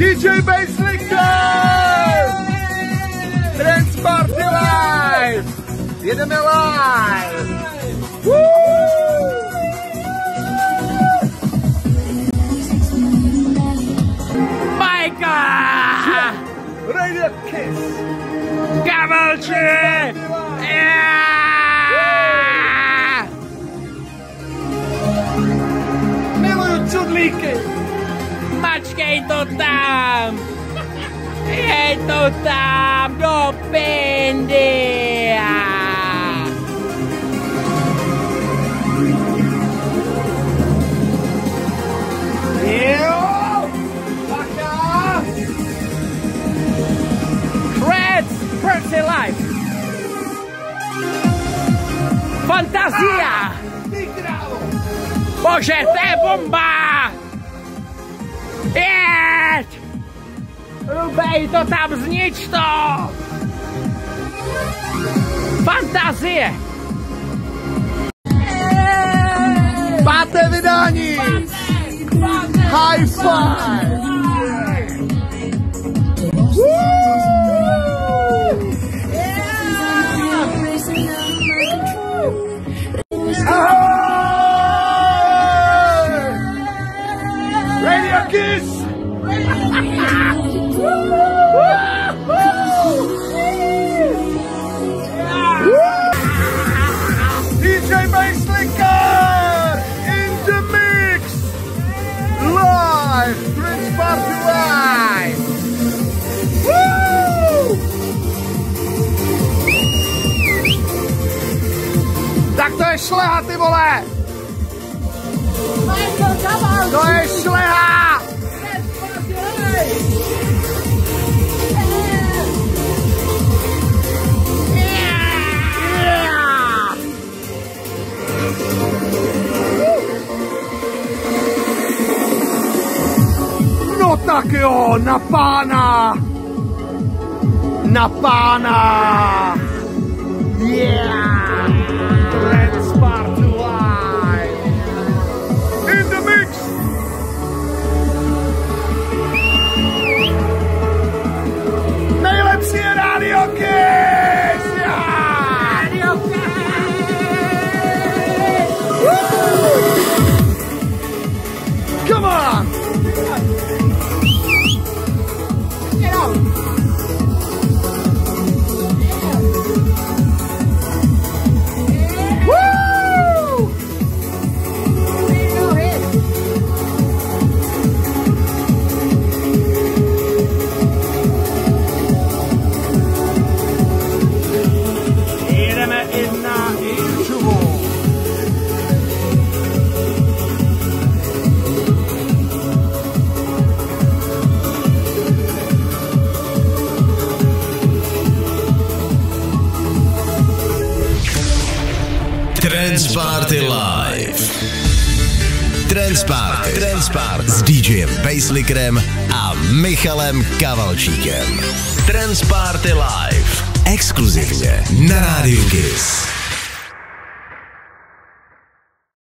DJ Basslicker! Trance Party Live! Jedeme live! Woo! Radio Kiss! Gavelči! Yeah! Miluju čudlíky! Matemática é total! É total! Depende! Eu! Creds! Life! Fantasia! Ah, Projeto é bombar! Jeď! Rubej to tam, znič to! Fantazie! Páté vydání! High five! DJ Basslicker in the mix! Live! Prince Party Live! Woo! Tak to je šleha, ty vole! To je šleha! Tak jo, na pána! Na pána! Yeah! Transparty Live. Transparty. Transparty. S DJem Baselikrem a Michalem Kavalčíkem. Transparty Live. Exkluzivně na Radio Kiss.